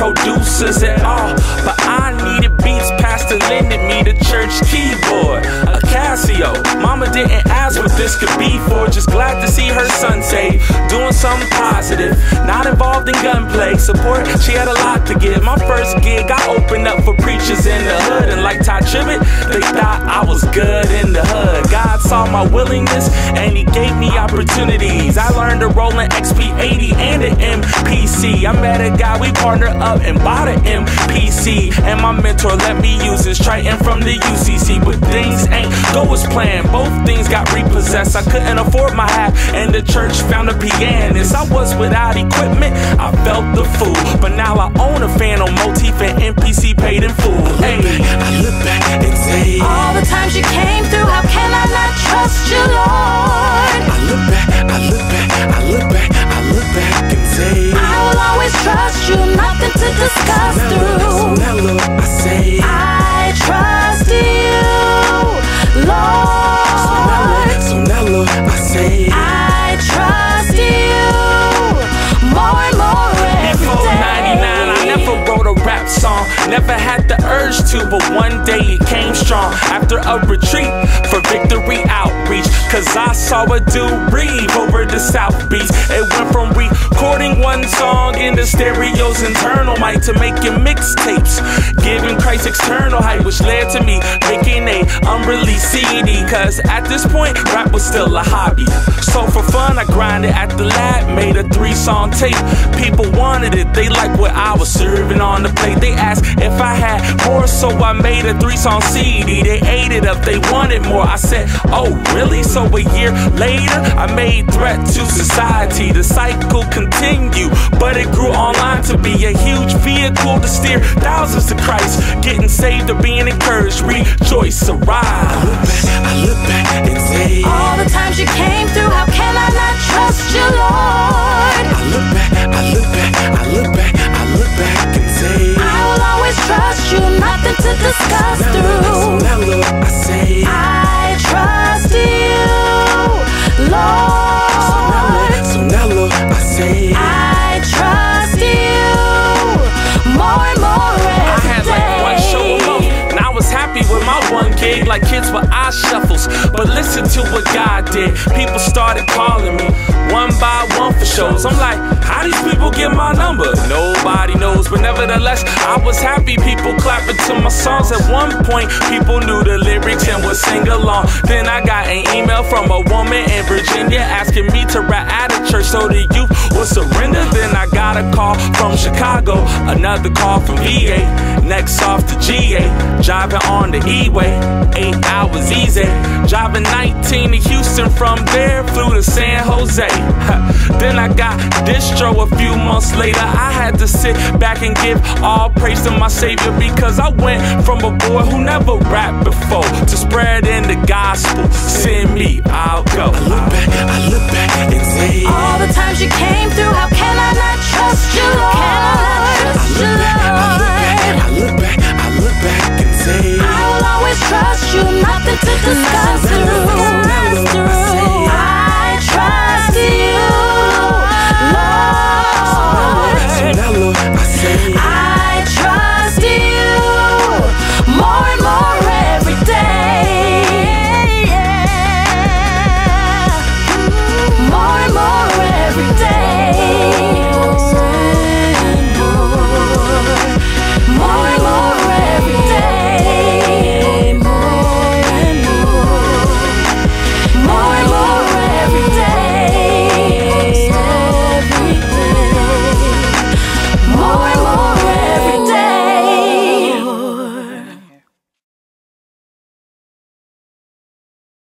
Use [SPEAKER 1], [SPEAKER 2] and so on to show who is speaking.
[SPEAKER 1] producers at all. But I needed beats, Pastor lended me the church keyboard. A Casio. Mama didn't ask what this could be for. Just glad to see her son safe. Doing something positive. Not involved in gunplay. Support, she had a lot to give. My first gig, I opened up for preachers in the hood. And like Tye Tribbett, they thought saw my willingness and he gave me opportunities. I learned to roll an XP80 and an MPC. I met a guy, we partnered up and bought an MPC. And my mentor let me use his Triton from the UCC. But things ain't go as planned. Both things got repossessed. I couldn't afford my hat, and the church found a pianist. I was without equipment, I felt the fool. But now I own a Fantom motif and MPC paid in full. Never had the urge to, but one day it came strong. A retreat for victory outreach. Cause I saw a dude breathe over the South Beach. It went from recording one song in the stereo's internal mic to making mixtapes. Giving Christ external hype, which led to me making a unreleased CD. Cause at this point, rap was still a hobby. So for fun, I grinded at the lab, made a three song tape. People wanted it, they liked what I was serving on the plate. They asked if I had more, so I made a three song CD. They ate it up, they wanted more. I said, Oh, really? So a year later, I made Threat to Society. The cycle continued, but it grew online to be a huge vehicle to steer thousands to Christ. Getting saved or being encouraged, rejoice,
[SPEAKER 2] look
[SPEAKER 1] arise.
[SPEAKER 2] back, I look back and say,
[SPEAKER 3] All the times you came through,
[SPEAKER 1] one gig, like kids with eye shuffles. But listen to what God did. People started calling me one by one for shows. I'm like, how these people get my number? Nobody knows, but nevertheless, I was happy. People clapping to my songs. At one point, people knew the lyrics and would sing along. Then I got an email from a woman in Virginia asking me to rap at a church so the youth would surrender. Then I got a call from Chicago, another call from VA. Next off to GA, driving on the E-way, eight hours easy. Driving 19 to Houston from there, flew to San Jose. then I got distro a few months later. I had to sit back and give all praise to my Savior because I went from a boy who never rapped before to spreading the gospel. Send me, I'll go.
[SPEAKER 2] I look back,